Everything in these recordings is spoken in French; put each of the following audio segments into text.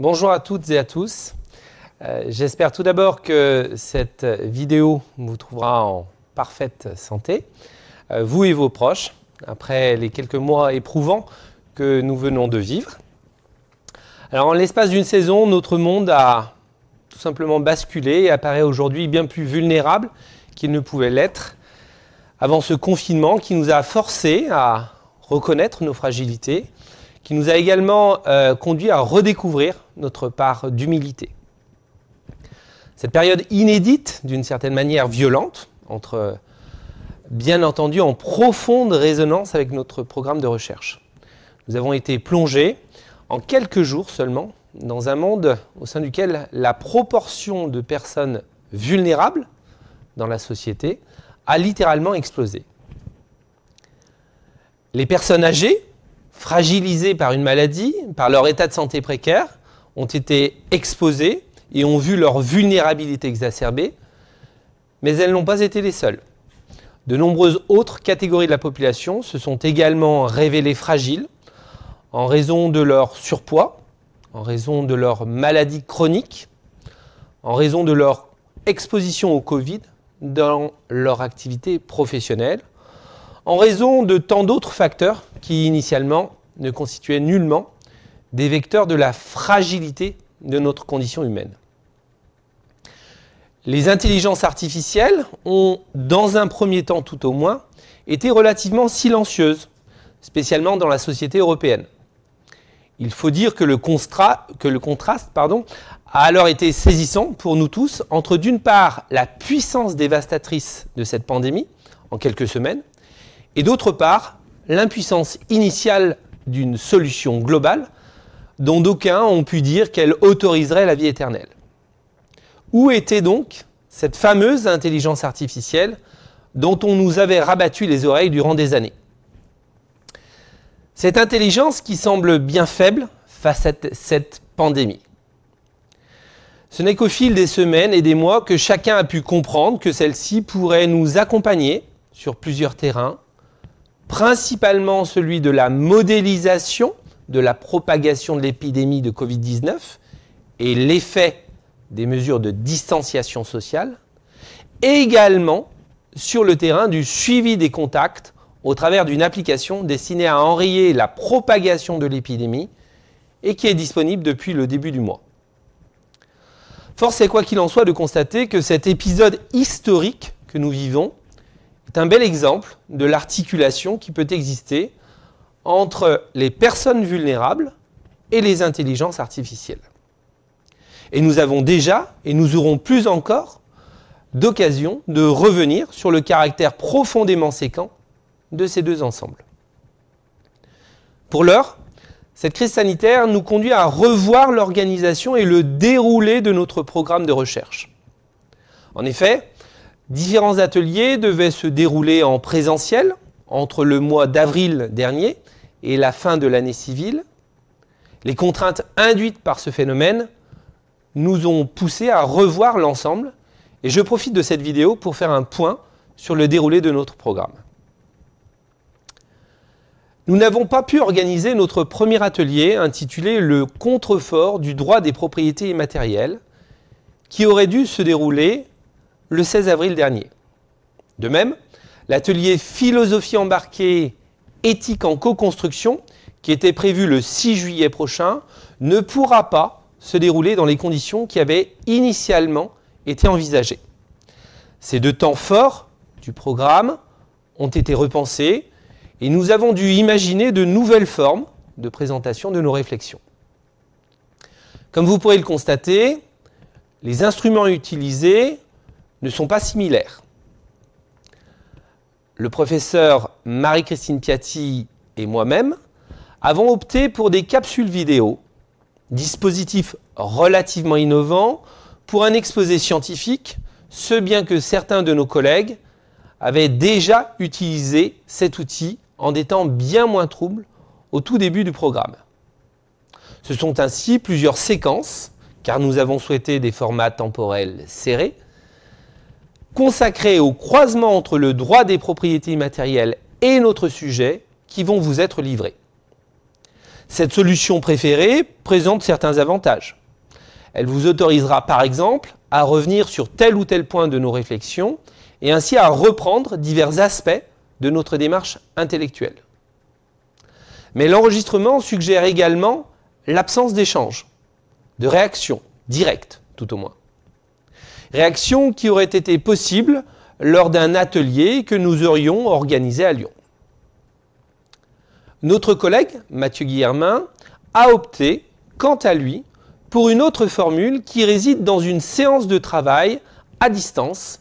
Bonjour à toutes et à tous. Euh, J'espère tout d'abord que cette vidéo vous trouvera en parfaite santé, euh, vous et vos proches, après les quelques mois éprouvants que nous venons de vivre. Alors en l'espace d'une saison, notre monde a tout simplement basculé et apparaît aujourd'hui bien plus vulnérable qu'il ne pouvait l'être avant ce confinement qui nous a forcés à reconnaître nos fragilités, qui nous a également euh, conduit à redécouvrir notre part d'humilité. Cette période inédite, d'une certaine manière violente, entre bien entendu en profonde résonance avec notre programme de recherche. Nous avons été plongés en quelques jours seulement dans un monde au sein duquel la proportion de personnes vulnérables dans la société a littéralement explosé. Les personnes âgées, fragilisées par une maladie, par leur état de santé précaire, ont été exposées et ont vu leur vulnérabilité exacerbée, mais elles n'ont pas été les seules. De nombreuses autres catégories de la population se sont également révélées fragiles en raison de leur surpoids, en raison de leur maladie chronique, en raison de leur exposition au Covid dans leur activité professionnelle, en raison de tant d'autres facteurs qui initialement ne constituaient nullement des vecteurs de la fragilité de notre condition humaine. Les intelligences artificielles ont, dans un premier temps tout au moins, été relativement silencieuses, spécialement dans la société européenne. Il faut dire que le, contraste a alors été saisissant pour nous tous entre d'une part la puissance dévastatrice de cette pandémie en quelques semaines, et d'autre part l'impuissance initiale d'une solution globale dont d'aucuns ont pu dire qu'elle autoriserait la vie éternelle. Où était donc cette fameuse intelligence artificielle dont on nous avait rabattu les oreilles durant des années? Cette intelligence qui semble bien faible face à cette pandémie. Ce n'est qu'au fil des semaines et des mois que chacun a pu comprendre que celle-ci pourrait nous accompagner sur plusieurs terrains, principalement celui de la modélisation de la propagation de l'épidémie de Covid-19 et l'effet des mesures de distanciation sociale, également sur le terrain du suivi des contacts au travers d'une application destinée à enrayer la propagation de l'épidémie et qui est disponible depuis le début du mois. Force est quoi qu'il en soit de constater que cet épisode historique que nous vivons est un bel exemple de l'articulation qui peut exister entre les personnes vulnérables et les intelligences artificielles. Et nous avons déjà, et nous aurons plus encore, d'occasion de revenir sur le caractère profondément séquent de ces deux ensembles. Pour l'heure, cette crise sanitaire nous conduit à revoir l'organisation et le déroulé de notre programme de recherche. En effet, différents ateliers devaient se dérouler en présentiel entre le mois d'avril dernier et la fin de l'année civile, les contraintes induites par ce phénomène nous ont poussé à revoir l'ensemble et je profite de cette vidéo pour faire un point sur le déroulé de notre programme. Nous n'avons pas pu organiser notre premier atelier intitulé Le contrefort du droit des propriétés immatérielles qui aurait dû se dérouler le 16 avril dernier. De même, l'atelier Philosophie embarquée éthique en co-construction, qui était prévu le 6 juillet prochain, ne pourra pas se dérouler dans les conditions qui avaient initialement été envisagées. Ces deux temps forts du programme ont été repensés et nous avons dû imaginer de nouvelles formes de présentation de nos réflexions. Comme vous pourrez le constater, les instruments utilisés ne sont pas similaires le professeur Marie-Christine Piatti et moi-même avons opté pour des capsules vidéo, dispositif relativement innovant pour un exposé scientifique, ce bien que certains de nos collègues avaient déjà utilisé cet outil en des temps bien moins troubles au tout début du programme. Ce sont ainsi plusieurs séquences, car nous avons souhaité des formats temporels serrés, consacrés au croisement entre le droit des propriétés immatérielles et notre sujet qui vont vous être livrés. Cette solution préférée présente certains avantages. Elle vous autorisera par exemple à revenir sur tel ou tel point de nos réflexions et ainsi à reprendre divers aspects de notre démarche intellectuelle. Mais l'enregistrement suggère également l'absence d'échange, de réaction directe tout au moins. Réaction qui aurait été possible lors d'un atelier que nous aurions organisé à Lyon. Notre collègue, Mathieu Guillermin, a opté, quant à lui, pour une autre formule qui réside dans une séance de travail à distance,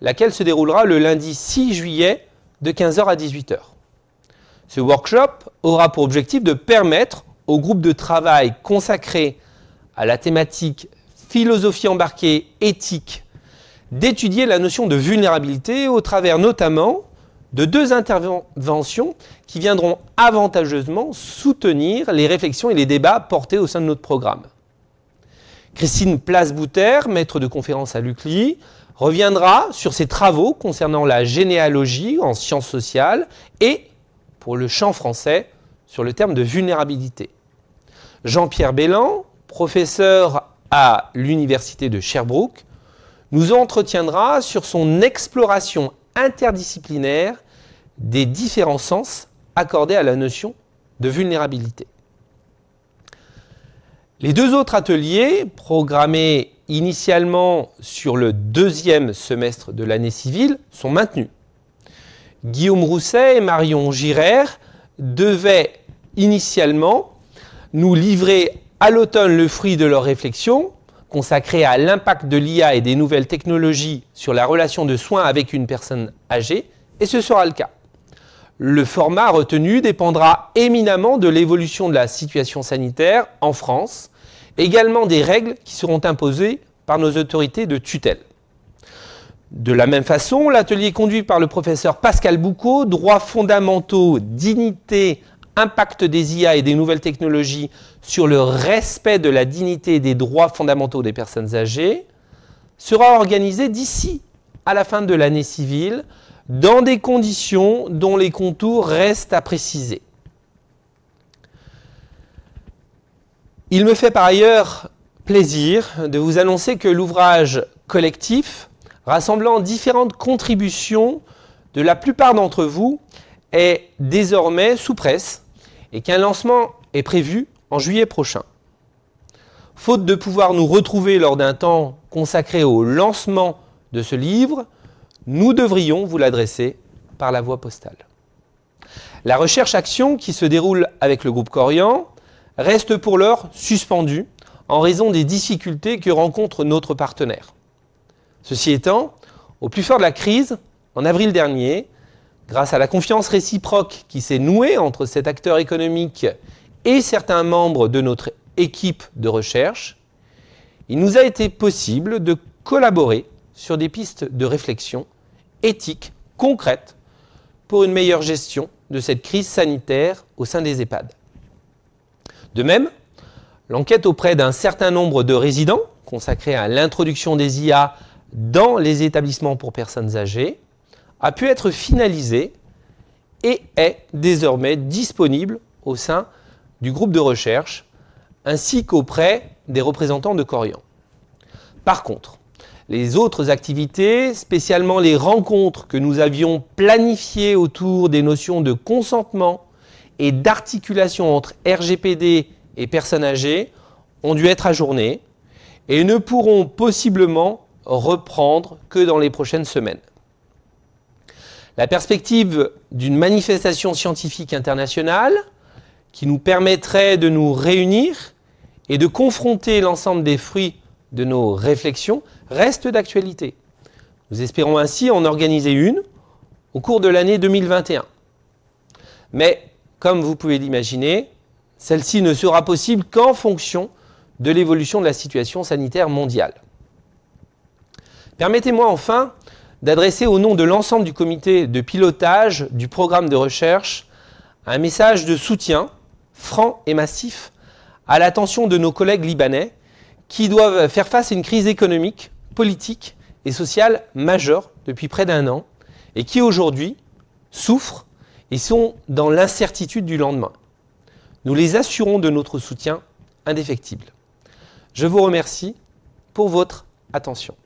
laquelle se déroulera le lundi 6 juillet de 15h à 18h. Ce workshop aura pour objectif de permettre au groupe de travail consacré à la thématique philosophie embarquée éthique d'étudier la notion de vulnérabilité au travers notamment de deux interventions qui viendront avantageusement soutenir les réflexions et les débats portés au sein de notre programme. Christine Place-Bouter, maître de conférence à l'UCLI, reviendra sur ses travaux concernant la généalogie en sciences sociales et, pour le champ français, sur le terme de vulnérabilité. Jean-Pierre Bellan, professeur à l'Université de Sherbrooke, nous entretiendra sur son exploration interdisciplinaire des différents sens accordés à la notion de vulnérabilité. Les deux autres ateliers, programmés initialement sur le deuxième semestre de l'année civile, sont maintenus. Guillaume Rousset et Marion Girard devaient initialement nous livrer à l'automne le fruit de leurs réflexions consacré à l'impact de l'IA et des nouvelles technologies sur la relation de soins avec une personne âgée, et ce sera le cas. Le format retenu dépendra éminemment de l'évolution de la situation sanitaire en France, également des règles qui seront imposées par nos autorités de tutelle. De la même façon, l'atelier conduit par le professeur Pascal Boucaud, droits fondamentaux, dignité, impact des IA et des nouvelles technologies sur le respect de la dignité et des droits fondamentaux des personnes âgées sera organisé d'ici à la fin de l'année civile dans des conditions dont les contours restent à préciser. Il me fait par ailleurs plaisir de vous annoncer que l'ouvrage collectif, rassemblant différentes contributions de la plupart d'entre vous, est désormais sous presse et qu'un lancement est prévu en juillet prochain. Faute de pouvoir nous retrouver lors d'un temps consacré au lancement de ce livre, nous devrions vous l'adresser par la voie postale. La recherche-action qui se déroule avec le groupe Corian reste pour l'heure suspendue en raison des difficultés que rencontre notre partenaire. Ceci étant, au plus fort de la crise, en avril dernier, grâce à la confiance réciproque qui s'est nouée entre cet acteur économique et certains membres de notre équipe de recherche, il nous a été possible de collaborer sur des pistes de réflexion éthiques concrètes pour une meilleure gestion de cette crise sanitaire au sein des EHPAD. De même, l'enquête auprès d'un certain nombre de résidents consacrée à l'introduction des IA dans les établissements pour personnes âgées a pu être finalisé et est désormais disponible au sein du groupe de recherche ainsi qu'auprès des représentants de Corian. Par contre, les autres activités, spécialement les rencontres que nous avions planifiées autour des notions de consentement et d'articulation entre RGPD et personnes âgées, ont dû être ajournées et ne pourront possiblement reprendre que dans les prochaines semaines. La perspective d'une manifestation scientifique internationale qui nous permettrait de nous réunir et de confronter l'ensemble des fruits de nos réflexions reste d'actualité. Nous espérons ainsi en organiser une au cours de l'année 2021. Mais, comme vous pouvez l'imaginer, celle-ci ne sera possible qu'en fonction de l'évolution de la situation sanitaire mondiale. Permettez-moi enfin d'adresser au nom de l'ensemble du comité de pilotage du programme de recherche un message de soutien franc et massif à l'attention de nos collègues libanais qui doivent faire face à une crise économique, politique et sociale majeure depuis près d'un an et qui aujourd'hui souffrent et sont dans l'incertitude du lendemain. Nous les assurons de notre soutien indéfectible. Je vous remercie pour votre attention.